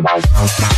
Bye.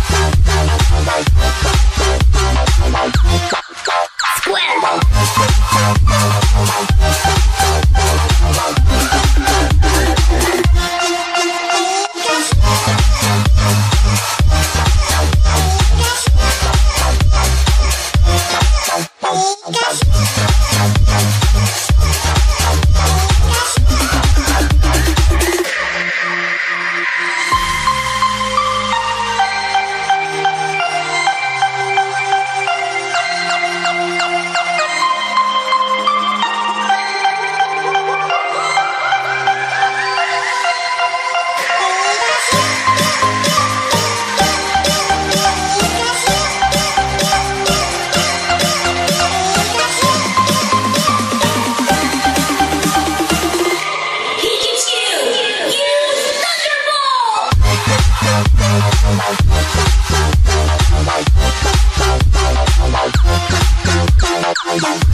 Bye.